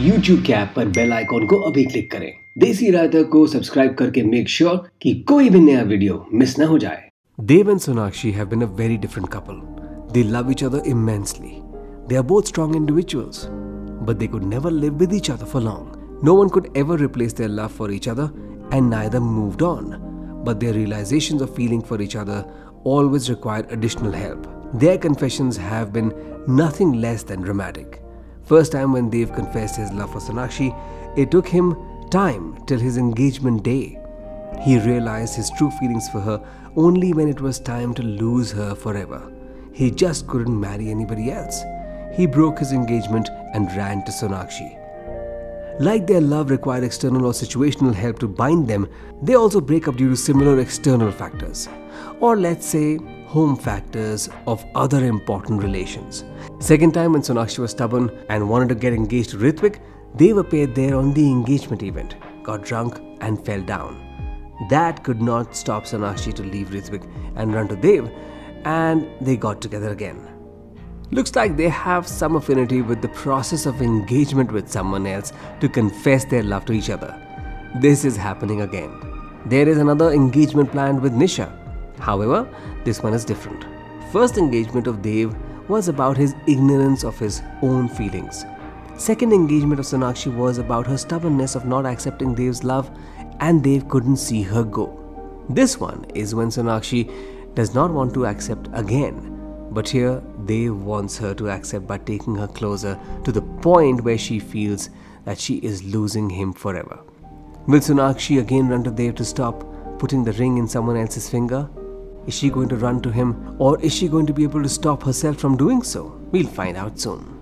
YouTube के app पर bell icon को अभी क्लिक करें। देसी रायता को सब्सक्राइब करके मेक श्योर sure कि कोई भी नया वीडियो मिस ना हो जाए। Dev and Sonakshi have been a very different couple they love each other immensely they are both strong individuals but they could never live with each other for long no one could ever replace their love for each other and neither moved on but their realisation of feeling for each other always require additional help their confessions have been nothing less than dramatic. First time when Dev confessed his love for Sonakshi, it took him time till his engagement day. He realized his true feelings for her only when it was time to lose her forever. He just couldn't marry anybody else. He broke his engagement and ran to Sonakshi. Like their love required external or situational help to bind them, they also break up due to similar external factors. Or let's say, home factors of other important relations. Second time when Sonakshi was stubborn and wanted to get engaged to Ritwik, they appeared there on the engagement event, got drunk and fell down. That could not stop Sonakshi to leave Ritwik and run to Dev, and they got together again. Looks like they have some affinity with the process of engagement with someone else to confess their love to each other. This is happening again. There is another engagement planned with Nisha. However, this one is different. First engagement of Dev was about his ignorance of his own feelings. Second engagement of Sonakshi was about her stubbornness of not accepting Dev's love and Dev couldn't see her go. This one is when Sonakshi does not want to accept again, but here Dev wants her to accept by taking her closer to the point where she feels that she is losing him forever. Will Sonakshi again run to Dev to stop putting the ring in someone else's finger? Is she going to run to him or is she going to be able to stop herself from doing so? We'll find out soon.